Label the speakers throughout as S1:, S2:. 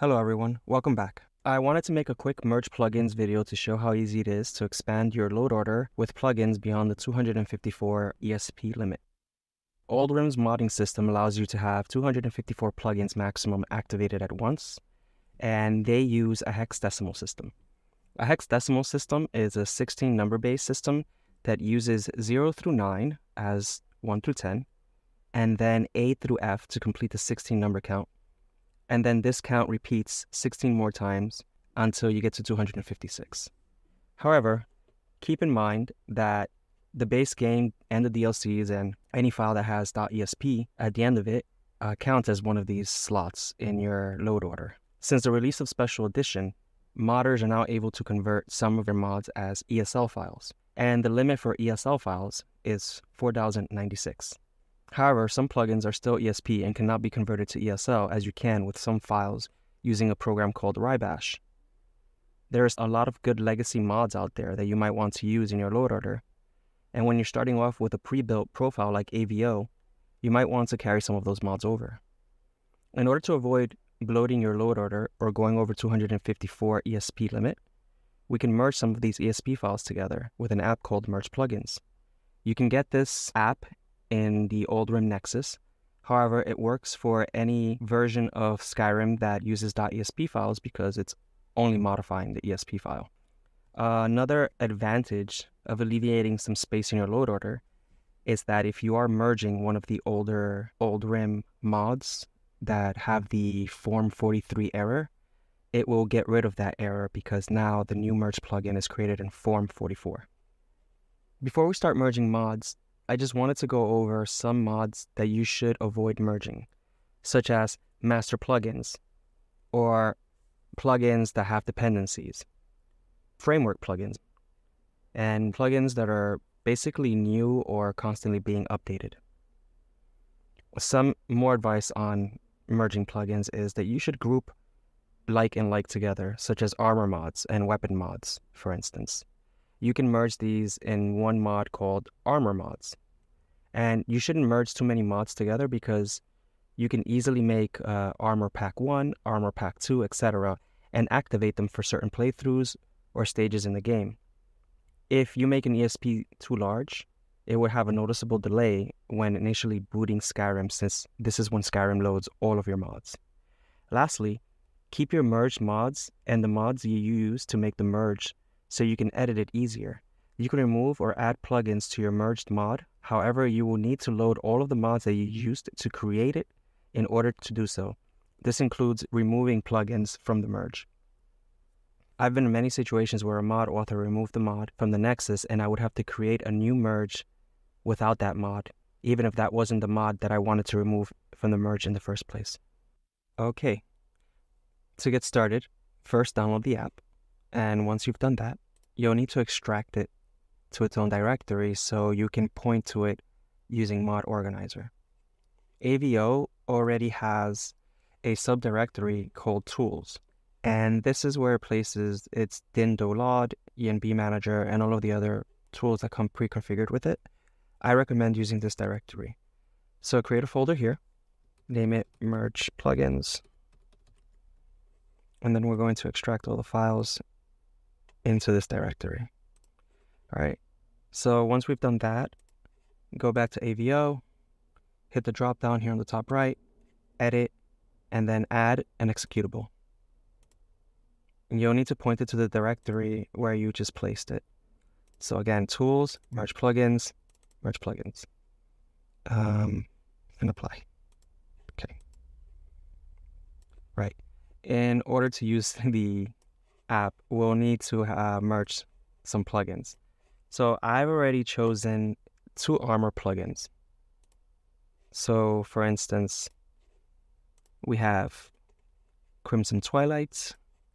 S1: Hello everyone, welcome back. I wanted to make a quick merge plugins video to show how easy it is to expand your load order with plugins beyond the 254 ESP limit. Oldrim's modding system allows you to have 254 plugins maximum activated at once, and they use a hexadecimal system. A hexadecimal system is a 16 number based system that uses 0 through 9 as 1 through 10, and then A through F to complete the 16 number count and then this count repeats 16 more times until you get to 256. However, keep in mind that the base game and the DLCs and any file that has .esp at the end of it uh, counts as one of these slots in your load order. Since the release of Special Edition, modders are now able to convert some of their mods as ESL files, and the limit for ESL files is 4096. However, some plugins are still ESP and cannot be converted to ESL as you can with some files using a program called Wrye Bash. There's a lot of good legacy mods out there that you might want to use in your load order. And when you're starting off with a pre-built profile like AVO, you might want to carry some of those mods over. In order to avoid bloating your load order or going over 254 ESP limit, we can merge some of these ESP files together with an app called Merge Plugins. You can get this app in the Oldrim Nexus. However, it works for any version of Skyrim that uses .esp files because it's only modifying the ESP file. Uh, another advantage of alleviating some space in your load order is that if you are merging one of the older Oldrim mods that have the Form 43 error, it will get rid of that error because now the new merge plugin is created in Form 44. Before we start merging mods, I just wanted to go over some mods that you should avoid merging, such as master plugins or plugins that have dependencies, framework plugins, and plugins that are basically new or constantly being updated. Some more advice on merging plugins is that you should group like and like together, such as armor mods and weapon mods, for instance you can merge these in one mod called armor mods. And you shouldn't merge too many mods together because you can easily make uh, armor pack 1, armor pack 2, etc., and activate them for certain playthroughs or stages in the game. If you make an ESP too large, it would have a noticeable delay when initially booting Skyrim since this is when Skyrim loads all of your mods. Lastly, keep your merged mods and the mods you use to make the merge so you can edit it easier. You can remove or add plugins to your merged mod. However, you will need to load all of the mods that you used to create it in order to do so. This includes removing plugins from the merge. I've been in many situations where a mod author removed the mod from the Nexus and I would have to create a new merge without that mod, even if that wasn't the mod that I wanted to remove from the merge in the first place. Okay, to get started, first download the app. And once you've done that, you'll need to extract it to its own directory so you can point to it using mod organizer. AVO already has a subdirectory called tools. And this is where it places its DynDOLOD, enb manager, and all of the other tools that come pre-configured with it. I recommend using this directory. So create a folder here, name it merge plugins, and then we're going to extract all the files into this directory. All right. So once we've done that, go back to AVO, hit the drop down here on the top right, edit, and then add an executable. And you'll need to point it to the directory where you just placed it. So again, tools, merge plugins, merge plugins, um, and apply. Okay. Right. In order to use the app, we'll need to uh, merge some plugins. So I've already chosen two Armor plugins. So for instance, we have Crimson Twilight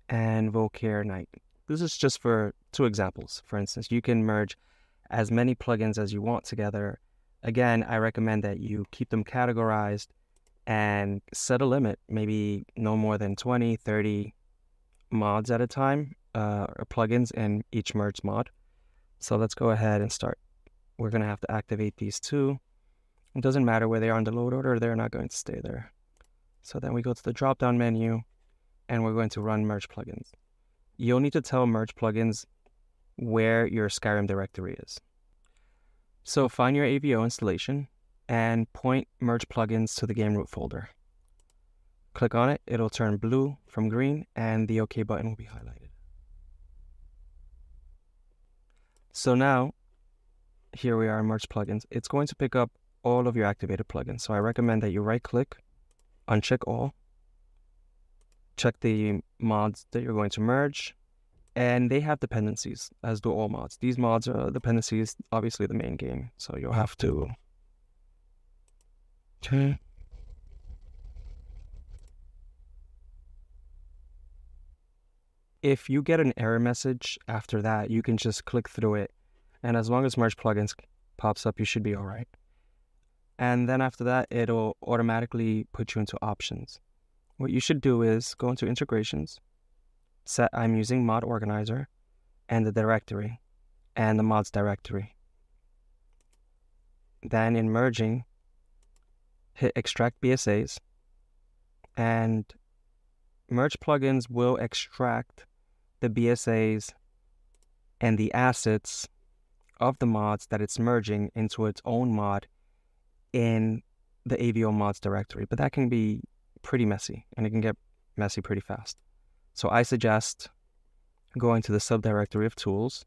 S1: and Volkihar Knight. This is just for two examples. For instance, you can merge as many plugins as you want together. Again, I recommend that you keep them categorized and set a limit, maybe no more than 20, 30, mods at a time, uh, or plugins in each merge mod. So let's go ahead and start. We're going to have to activate these two. It doesn't matter where they are in the load order, they're not going to stay there. So then we go to the drop down menu and we're going to run merge plugins. You'll need to tell merge plugins where your Skyrim directory is. So find your AVO installation and point merge plugins to the game root folder. Click on it, it'll turn blue from green and the OK button will be highlighted. So now, here we are in merge plugins. It's going to pick up all of your activated plugins. So I recommend that you right click, uncheck all, check the mods that you're going to merge, and they have dependencies, as do all mods. These mods are dependencies, obviously the main game, so you'll have to. Okay. If you get an error message after that, you can just click through it, and as long as merge plugins pops up, you should be all right. And then after that, it'll automatically put you into options. What you should do is go into integrations, set I'm using mod organizer and the directory and the mods directory. Then in merging, hit extract BSAs and merge plugins will extract the BSAs and the assets of the mods that it's merging into its own mod in the AVO mods directory, but that can be pretty messy and it can get messy pretty fast. So I suggest going to the subdirectory of tools,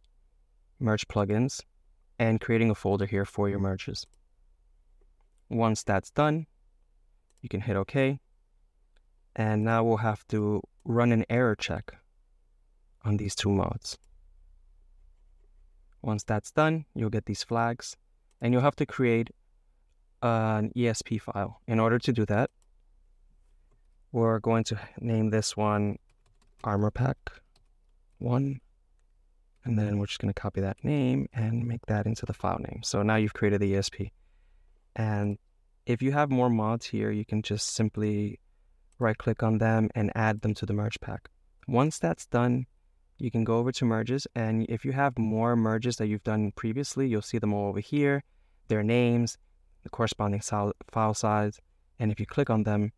S1: merge plugins, and creating a folder here for your merges. Once that's done, you can hit OK. And now we'll have to run an error check on these two mods. Once that's done, you'll get these flags and you'll have to create an ESP file. In order to do that, we're going to name this one armor pack one. And then we're just going to copy that name and make that into the file name. So now you've created the ESP. And if you have more mods here, you can just simply right click on them and add them to the merge pack. Once that's done, you can go over to merges. And if you have more merges that you've done previously, you'll see them all over here, their names, the corresponding file size. And if you click on them,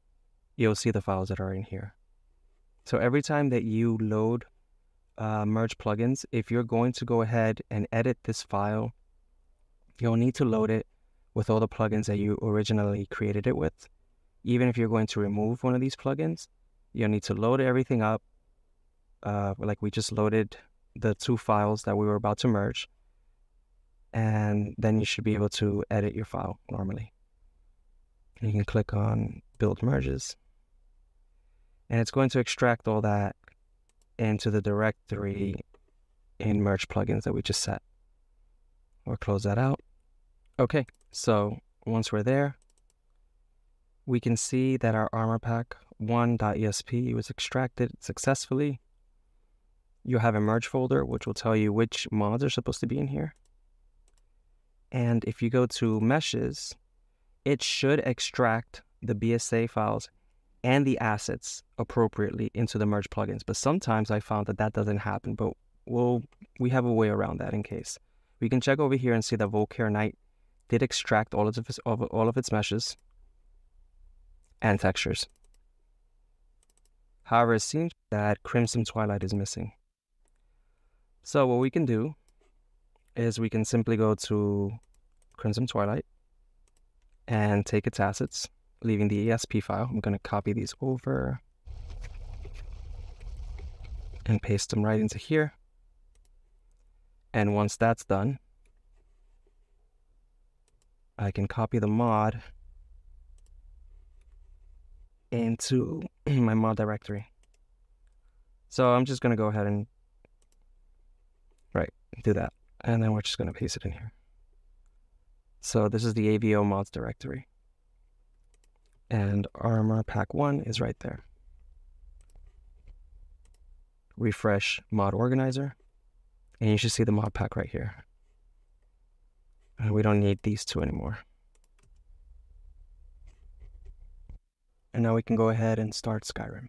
S1: you'll see the files that are in here. So every time that you load uh, merge plugins, if you're going to go ahead and edit this file, you'll need to load it with all the plugins that you originally created it with. Even if you're going to remove one of these plugins, you'll need to load everything up. Uh, like we just loaded the two files that we were about to merge. And then you should be able to edit your file normally. You can click on build merges and it's going to extract all that into the directory in merge plugins that we just set. We'll close that out. Okay, so once we're there, we can see that our armor pack 1.esp was extracted successfully. You have a merge folder, which will tell you which mods are supposed to be in here. And if you go to meshes, it should extract the BSA files and the assets appropriately into the merge plugins. But sometimes I found that that doesn't happen, but we'll, we have a way around that in case. We can check over here and see that Volkihar Knight did extract all of, its, all of its meshes and textures. However, it seems that Crimson Twilight is missing. So what we can do is we can simply go to Crimson Twilight and take its assets leaving the ESP file. I'm going to copy these over and paste them right into here. And once that's done, I can copy the mod into my mod directory. So I'm just going to go ahead and do that. And then we're just going to paste it in here. So this is the AVO mods directory and armor pack one is right there. Refresh mod organizer, and you should see the mod pack right here. And we don't need these two anymore. And now we can go ahead and start Skyrim.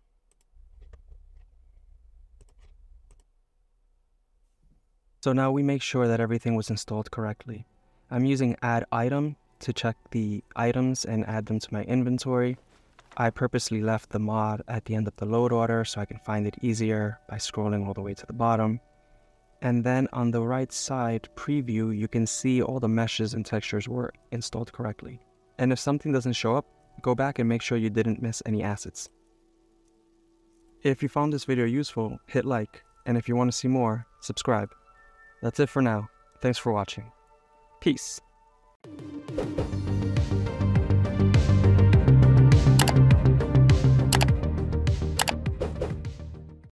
S1: So now we make sure that everything was installed correctly. I'm using add item to check the items and add them to my inventory. I purposely left the mod at the end of the load order so I can find it easier by scrolling all the way to the bottom. And then on the right side preview, you can see all the meshes and textures were installed correctly. And if something doesn't show up, go back and make sure you didn't miss any assets. If you found this video useful, hit like, and if you want to see more, subscribe. That's it for now. Thanks for watching. Peace.